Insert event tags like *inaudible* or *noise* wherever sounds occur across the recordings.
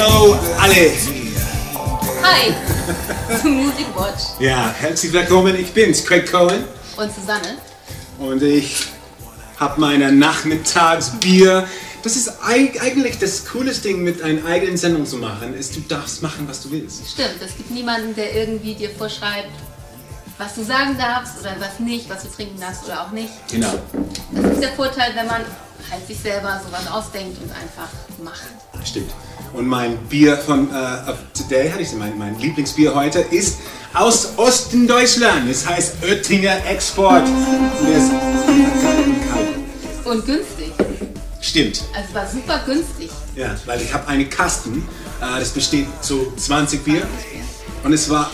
Hallo alle. Hi zum *laughs* Music Watch. Ja, herzlich willkommen. Ich bin's, Craig Cohen. Und Susanne. Und ich habe meine Nachmittagsbier. Das ist eigentlich das coolste Ding mit einer eigenen Sendung zu machen, ist, du darfst machen, was du willst. Stimmt, es gibt niemanden, der irgendwie dir vorschreibt, was du sagen darfst oder was nicht, was du trinken darfst oder auch nicht. Genau. Das ist der Vorteil, wenn man halt sich selber sowas ausdenkt und einfach macht. Stimmt. Und mein Bier von uh, today, hatte ich mein, mein Lieblingsbier heute, ist aus Osten Deutschland. Es heißt Oettinger Export. Und. Und günstig. Stimmt. Also es war super günstig. Ja, weil ich habe einen Kasten, uh, das besteht so 20 Bier. Und es war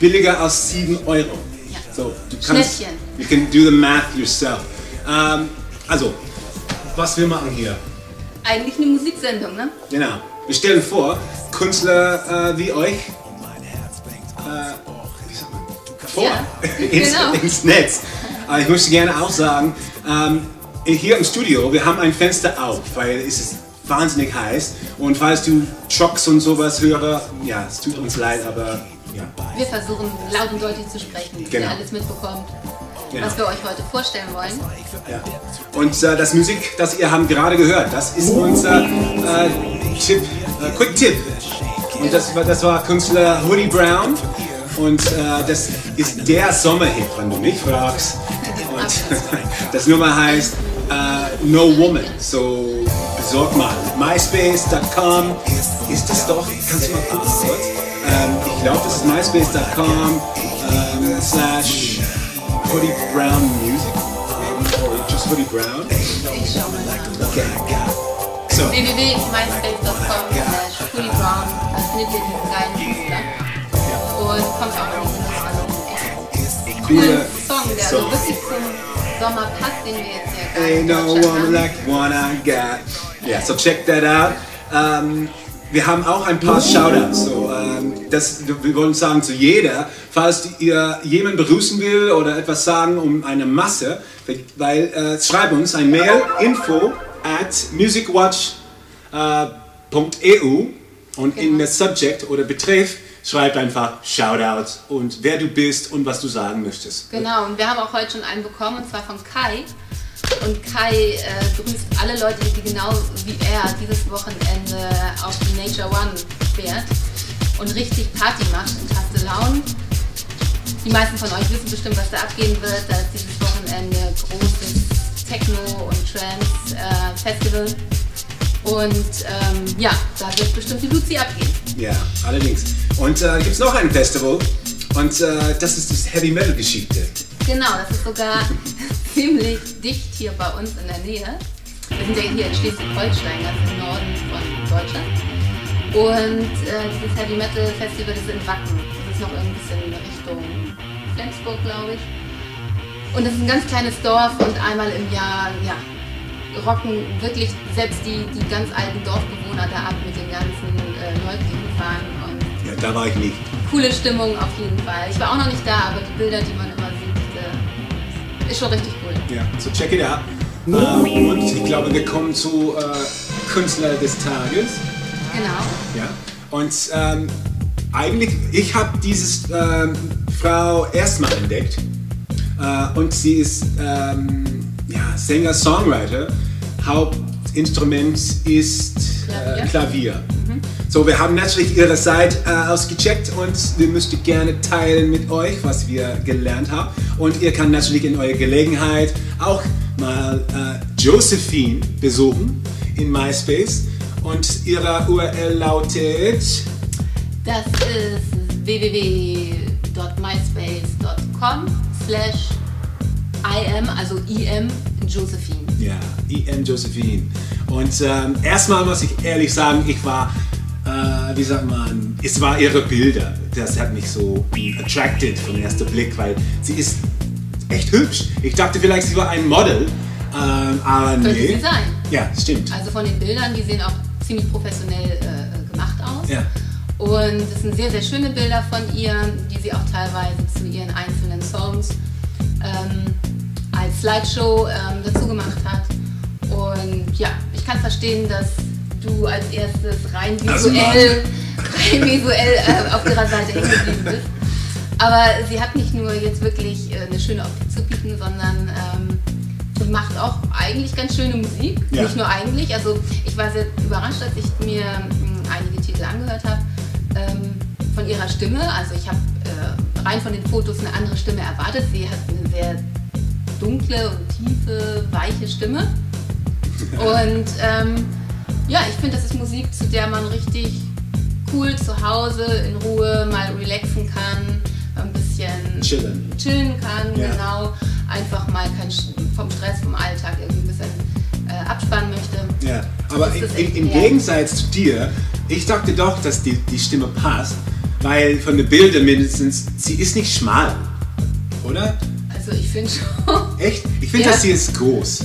billiger als 7 Euro. Ja. So, du kannst, Schnäppchen. you can do the math yourself. Um, also, was wir machen hier. Eigentlich eine Musiksendung, ne? Genau. Wir stellen vor, Künstler äh, wie euch äh, vor Ja, *laughs* ins, genau. ins Netz. Aber ich möchte gerne auch sagen, ähm, hier im Studio, wir haben ein Fenster auf, weil es ist wahnsinnig heiß. Und falls du Trucks und sowas höre, ja, es tut uns leid, aber ja. Wir versuchen laut und deutlich zu sprechen, dass Genau. ihr alles mitbekommt, Genau. was wir euch heute vorstellen wollen. Ja. Und äh, das Musik, das ihr habt gerade gehört, das ist unser äh, Tipp, äh, Quick Tip. Und das, war- das war Künstler Hoodie Brown. Und äh, das ist der Sommerhit, wenn du mich fragst. Und *laughs* das Nummer heißt äh, No Woman. So besorg mal. MySpace.com ist das doch. Kannst du mal gucken kurz? Ähm, ich glaube, das ist MySpace.com ähm, slash Hoodie Brown Music. Or just Hoodie Brown. Okay. So, www.myspace.com slash Fully Brown, da findet ihr diesen geilen Künstler. Und kommt auch an diesen coolen. Song, der Song. also wirklich zum Sommer passt, den wir jetzt hier Ain't in no haben. like one I got. Yeah, so check that out. Ähm, wir haben auch ein paar Shoutouts. So, ähm, das, wir wollen sagen zu jeder, falls ihr jemanden begrüßen will oder etwas sagen um eine Masse, weil äh, schreib uns ein Mail info at musicwatch.eu und in der Subject oder Betreff schreibt einfach Shoutout und wer du bist und was du sagen möchtest. Genau, und wir haben auch heute schon einen bekommen, und zwar von Kai. Und Kai äh, grüßt alle Leute, die genau wie er dieses Wochenende auf die Nature One fährt und richtig Party macht in Castellaun. Die meisten von euch wissen bestimmt, was da abgehen wird. Da ist dieses Wochenende und Trance-Festival. und ähm, ja, da wird bestimmt die Luzi abgehen. Ja, allerdings. Und äh, gibt es noch ein Festival und äh, das ist das Heavy Metal Geschichte. Genau, das ist sogar *laughs* ziemlich dicht hier bei uns in der Nähe. Wir sind ja hier in Schleswig-Holstein, ganz im Norden von Deutschland. Und äh, dieses Heavy Metal Festival ist in Wacken. Das ist noch ein bisschen in Richtung Flensburg, glaube ich. Und das ist ein ganz kleines Dorf und einmal im Jahr, ja, rocken wirklich selbst die, die ganz alten Dorfbewohner da ab mit den ganzen äh, Neugierigen fahren. Und Ja, da war ich nicht. coole Stimmung auf jeden Fall. Ich war auch noch nicht da, aber die Bilder, die man immer sieht, äh, ist schon richtig cool. Ja, so check it out. Ähm, und ich glaube, wir kommen zu äh, Künstler des Tages. Genau. Ja. Und ähm, eigentlich, ich habe dieses ähm, Frau erstmal entdeckt. Äh, und sie ist ähm, ja, Sänger-Songwriter. Hauptinstrument ist äh, Klavier. Klavier. So, wir haben natürlich ihre Seite äh, ausgecheckt und wir möchten gerne teilen mit euch, was wir gelernt haben. Und ihr könnt natürlich in eurer Gelegenheit auch mal äh, Josephine besuchen in MySpace. Und ihre URL lautet Das ist www.myspace.com slash im, also im Josephine. Ja, IM Josephine. Und ähm, erstmal muss ich ehrlich sagen, ich war, äh, wie sagt man, es war ihre Bilder. Das hat mich so attracted vom ersten Blick, weil sie ist echt hübsch. Ich dachte vielleicht, sie war ein Model, ähm, aber Könnte nee. sie sein. Ja, stimmt. Also von den Bildern, die sehen auch ziemlich professionell äh, gemacht aus. Ja. Und es sind sehr, sehr schöne Bilder von ihr, die sie auch teilweise zu ihren einzelnen Songs ähm, Slideshow ähm, dazu gemacht hat. Und ja, ich kann verstehen, dass du als erstes rein Also visuell, *laughs* rein visuell äh, auf ihrer Seite hängen geblieben bist. Aber sie hat nicht nur jetzt wirklich äh, eine schöne Optik zu bieten, sondern ähm, sie macht auch eigentlich ganz schöne Musik. Ja. Nicht nur eigentlich. Also ich war sehr überrascht, als ich mir mh, einige Titel angehört habe ähm, von ihrer Stimme. Also ich habe äh, rein von den Fotos eine andere Stimme erwartet. Sie hat eine sehr dunkle und tiefe, weiche Stimme. Und ähm, ja, ich finde, das ist Musik, zu der man richtig cool zu Hause in Ruhe mal relaxen kann, ein bisschen Chillen. chillen kann, Ja. genau. Einfach mal kein vom Stress vom Alltag irgendwie ein bisschen äh, abspannen möchte. Ja, aber Das im, ist im, echt- im ja. Gegensatz zu dir, ich dachte doch, dass die, die Stimme passt, weil von den Bildern mindestens, sie ist nicht schmal, oder? Also ich finde schon. Ich finde, Ja. dass sie ist groß.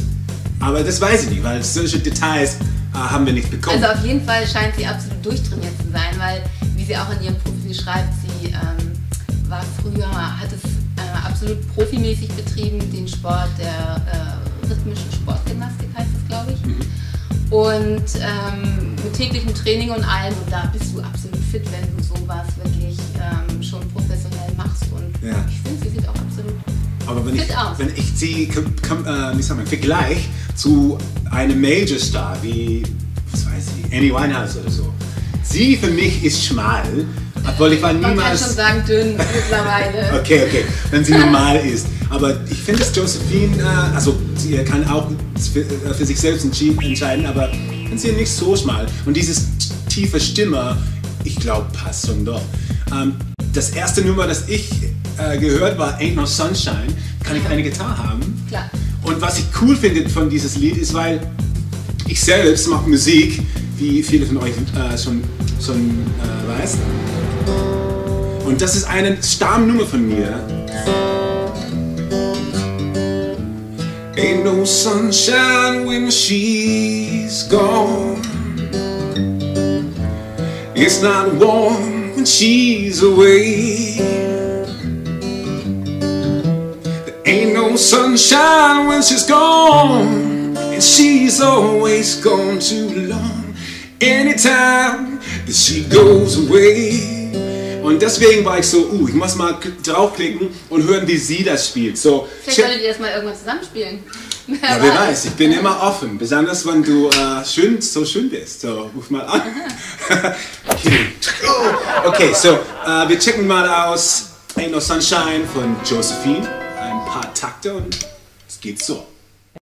Aber das weiß ich nicht, weil solche Details äh, haben wir nicht bekommen. Also auf jeden Fall scheint sie absolut durchtrainiert zu sein, weil, wie sie auch in ihrem Profil schreibt, sie ähm, war früher, hat es äh, absolut profimäßig betrieben, den Sport der äh, rhythmischen Sportgymnastik heißt es, glaube ich. Mhm. Und ähm, mit täglichem Training und allem, und da bist du absolut fit, wenn du sowas wirklich ähm, schon professionell machst. Und Ja. ich Aber wenn ich, aus. wenn ich sie äh, vergleiche zu einem Major-Star wie, was weiß ich, Amy Winehouse oder so, sie für mich ist schmal, obwohl ich war Man kann niemals... schon sagen, dünn mittlerweile. *laughs* Okay, okay, wenn sie normal ist. Aber ich finde, dass Josephine, äh, also sie kann auch für, äh, für sich selbst entscheiden, aber finde sie nicht so schmal. Und dieses tiefe Stimme, ich glaube, passt schon doch. Ähm, das erste Nummer, das ich äh, gehört war Ain't No Sunshine. Kann ich eine Gitarre haben? Klar. Und was ich cool finde von dieses Lied ist, weil ich selbst mache Musik, wie viele von euch äh, schon, schon äh, weiß. Und das ist eine Stammnummer von mir. Ain't no sunshine when she's gone. It's not warm when she's away. Sunshine when she's gone. And she's always gone too long. Anytime that she goes away. Und deswegen war ich so, uh, ich muss mal draufklicken und hören, wie sie das spielt. So, Vielleicht solltet ihr das mal irgendwann zusammenspielen. ja, wer weiß, ich bin immer offen, besonders wenn du äh, schön, so schön bist. So, ruf mal an. *laughs* okay. Oh, okay, so, äh, wir checken mal aus Ain't No Sunshine von Josephine. Takte und es geht so.